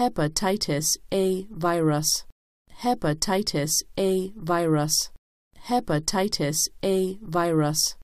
hepatitis A virus, hepatitis A virus, hepatitis A virus.